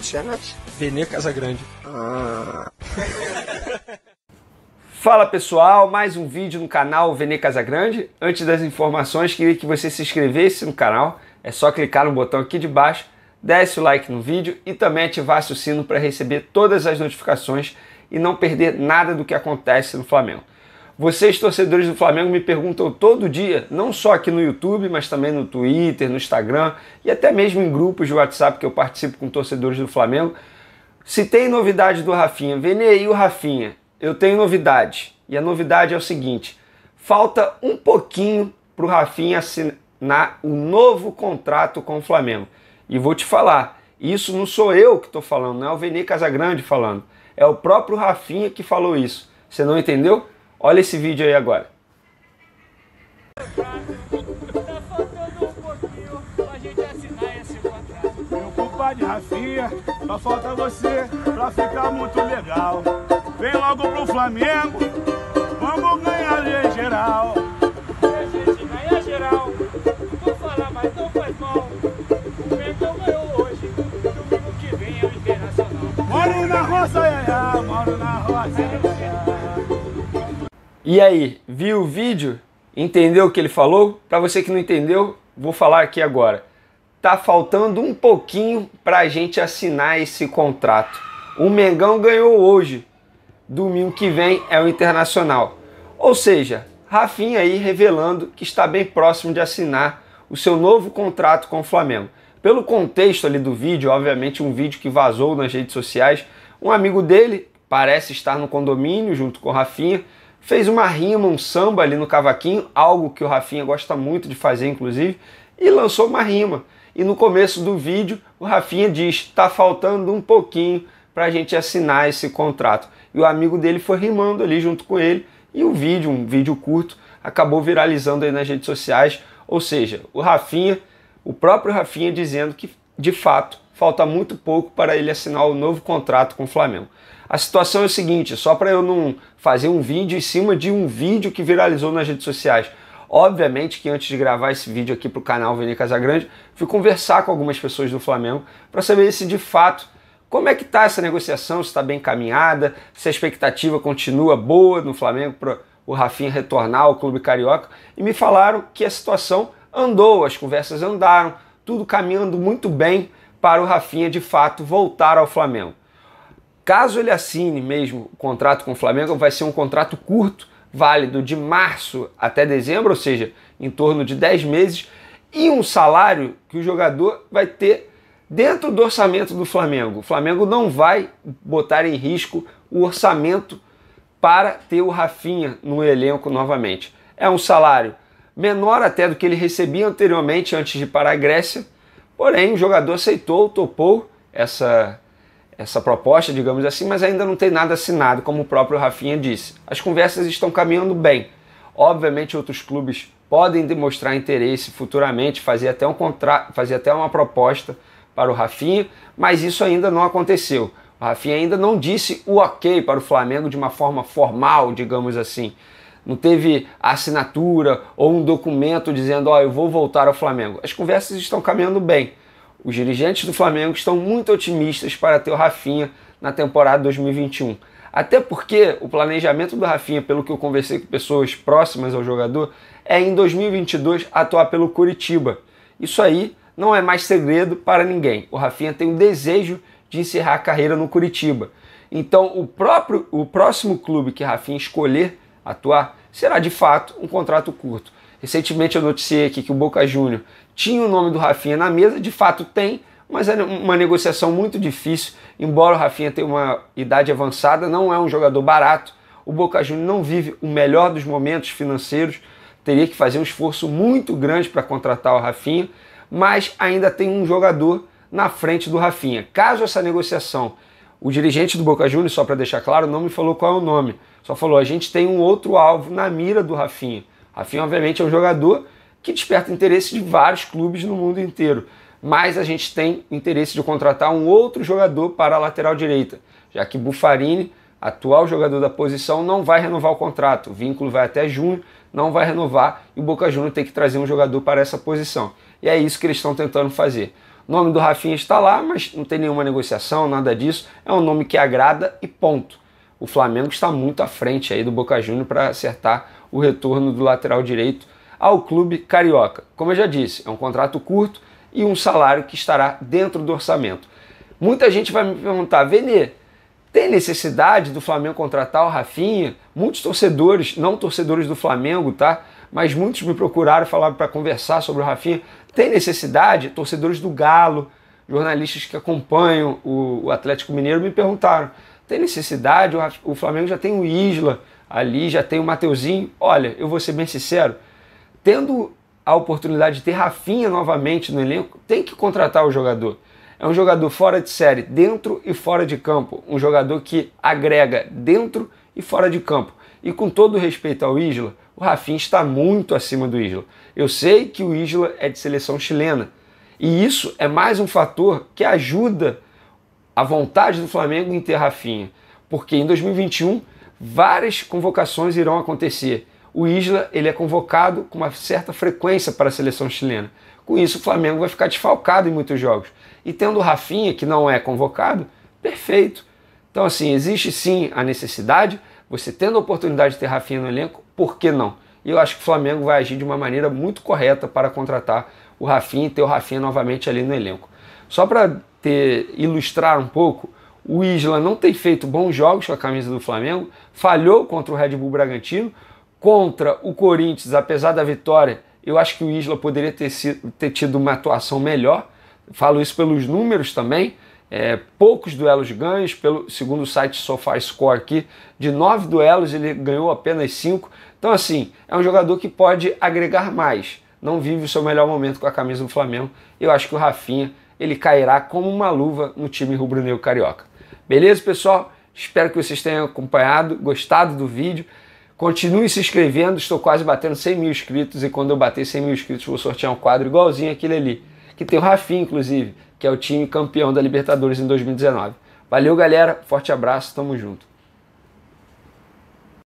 Chamasz? Vene Casagrande. Ah. Fala pessoal, mais um vídeo no canal Vene Casagrande. Antes das informações, queria que você se inscrevesse no canal. É só clicar no botão aqui de baixo, desce o like no vídeo e também ativasse o sino para receber todas as notificações e não perder nada do que acontece no Flamengo. Vocês, torcedores do Flamengo, me perguntam todo dia, não só aqui no YouTube, mas também no Twitter, no Instagram e até mesmo em grupos de WhatsApp que eu participo com torcedores do Flamengo, se tem novidade do Rafinha. Vene aí o Rafinha. Eu tenho novidade. E a novidade é o seguinte: falta um pouquinho para o Rafinha assinar o novo contrato com o Flamengo. E vou te falar, isso não sou eu que estou falando, não é o Vene Casagrande falando. É o próprio Rafinha que falou isso. Você não entendeu? Olha esse vídeo aí agora. Compadre Rafinha, só falta você pra ficar muito legal. Vem logo pro Flamengo, vamos ganhar em geral. E a gente ganha geral. Vou falar, mas não faz mal. O Mengão ganhou hoje. Domingo que vem é o Internacional. Moro na roça, é, é, moro na roça. E aí, viu o vídeo? Entendeu o que ele falou? Para você que não entendeu, vou falar aqui agora. Tá faltando um pouquinho para a gente assinar esse contrato. O Mengão ganhou hoje. Domingo que vem é o Internacional. Ou seja, Rafinha aí revelando que está bem próximo de assinar o seu novo contrato com o Flamengo. Pelo contexto ali do vídeo, obviamente um vídeo que vazou nas redes sociais, um amigo dele parece estar no condomínio junto com o Rafinha, fez uma rima, um samba ali no cavaquinho, algo que o Rafinha gosta muito de fazer, inclusive, e lançou uma rima. E no começo do vídeo, o Rafinha diz: está faltando um pouquinho para a gente assinar esse contrato. E o amigo dele foi rimando ali junto com ele, e o vídeo, um vídeo curto, acabou viralizando aí nas redes sociais. Ou seja, o Rafinha, o próprio Rafinha dizendo que de fato falta muito pouco para ele assinar o novo contrato com o Flamengo. A situação é o seguinte, só para eu não fazer um vídeo em cima de um vídeo que viralizou nas redes sociais. Obviamente que antes de gravar esse vídeo aqui para o canal Vene Casagrande, fui conversar com algumas pessoas do Flamengo para saber se de fato como é que está essa negociação, se está bem encaminhada, se a expectativa continua boa no Flamengo para o Rafinha retornar ao clube carioca. E me falaram que a situação andou, as conversas andaram, tudo caminhando muito bem para o Rafinha de fato voltar ao Flamengo. Caso ele assine mesmo o contrato com o Flamengo, vai ser um contrato curto, válido de março até dezembro, ou seja, em torno de 10 meses, e um salário que o jogador vai ter dentro do orçamento do Flamengo. O Flamengo não vai botar em risco o orçamento para ter o Rafinha no elenco novamente. É um salário menor até do que ele recebia anteriormente antes de ir para a Grécia, porém o jogador aceitou, topou essa essa proposta, digamos assim, mas ainda não tem nada assinado, como o próprio Rafinha disse. As conversas estão caminhando bem. Obviamente outros clubes podem demonstrar interesse futuramente, fazer até um contrato, fazer até uma proposta para o Rafinha, mas isso ainda não aconteceu. O Rafinha ainda não disse o ok para o Flamengo de uma forma formal, digamos assim. Não teve assinatura ou um documento dizendo, ó, oh, eu vou voltar ao Flamengo. As conversas estão caminhando bem. Os dirigentes do Flamengo estão muito otimistas para ter o Rafinha na temporada 2021. Até porque o planejamento do Rafinha, pelo que eu conversei com pessoas próximas ao jogador, é em 2022 atuar pelo Curitiba. Isso aí não é mais segredo para ninguém. O Rafinha tem o desejo de encerrar a carreira no Curitiba. Então, o próprio o próximo clube que Rafinha escolher atuar será de fato um contrato curto. Recentemente eu noticiei aqui que o Boca Júnior tinha o nome do Rafinha na mesa, de fato tem, mas é uma negociação muito difícil. Embora o Rafinha tenha uma idade avançada, não é um jogador barato. O Boca Juniors não vive o melhor dos momentos financeiros, teria que fazer um esforço muito grande para contratar o Rafinha, mas ainda tem um jogador na frente do Rafinha. Caso essa negociação, o dirigente do Boca Juniors, só para deixar claro, não me falou qual é o nome, só falou: a gente tem um outro alvo na mira do Rafinha. Rafinha, obviamente, é um jogador que desperta interesse de vários clubes no mundo inteiro. Mas a gente tem interesse de contratar um outro jogador para a lateral direita, já que Bufarini, atual jogador da posição, não vai renovar o contrato. O vínculo vai até junho, não vai renovar e o Boca Juniors tem que trazer um jogador para essa posição. E é isso que eles estão tentando fazer. O nome do Rafinha está lá, mas não tem nenhuma negociação, nada disso. É um nome que agrada e ponto. O Flamengo está muito à frente aí do Boca Juniors para acertar o retorno do lateral direito ao clube carioca. Como eu já disse, é um contrato curto e um salário que estará dentro do orçamento. Muita gente vai me perguntar, Venê, tem necessidade do Flamengo contratar o Rafinha? Muitos torcedores, não torcedores do Flamengo, tá? Mas muitos me procuraram falaram para conversar sobre o Rafinha. Tem necessidade? Torcedores do Galo, jornalistas que acompanham o, Atlético Mineiro me perguntaram: tem necessidade? O Flamengo já tem o Isla ali, já tem o Mateuzinho. Olha, eu vou ser bem sincero, tendo a oportunidade de ter Rafinha novamente no elenco, tem que contratar o jogador. É um jogador fora de série, dentro e fora de campo. Um jogador que agrega dentro e fora de campo. E com todo respeito ao Isla, o Rafinha está muito acima do Isla. Eu sei que o Isla é de seleção chilena. E isso é mais um fator que ajuda a vontade do Flamengo em ter Rafinha. Porque em 2021 várias convocações irão acontecer. O Isla ele é convocado com uma certa frequência para a seleção chilena. Com isso, o Flamengo vai ficar desfalcado em muitos jogos. E tendo o Rafinha, que não é convocado, perfeito. Então, assim, existe sim a necessidade, você tendo a oportunidade de ter Rafinha no elenco, por que não? E eu acho que o Flamengo vai agir de uma maneira muito correta para contratar o Rafinha e ter o Rafinha novamente ali no elenco. Só para ilustrar um pouco, o Isla não tem feito bons jogos com a camisa do Flamengo, falhou contra o Red Bull Bragantino, contra o Corinthians, apesar da vitória, eu acho que o Isla poderia ter, sido, ter tido uma atuação melhor. Falo isso pelos números também. É, poucos duelos ganhos, pelo segundo o site SofaScore aqui, de nove duelos ele ganhou apenas cinco. Então, assim, é um jogador que pode agregar mais. Não vive o seu melhor momento com a camisa do Flamengo. Eu acho que o Rafinha ele cairá como uma luva no time rubro-negro carioca. Beleza, pessoal? Espero que vocês tenham acompanhado, gostado do vídeo. Continue se inscrevendo, estou quase batendo 100 mil inscritos e quando eu bater 100 mil inscritos vou sortear um quadro igualzinho aquele ali, que tem o Rafinha, inclusive, que é o time campeão da Libertadores em 2019. Valeu, galera, forte abraço, tamo junto.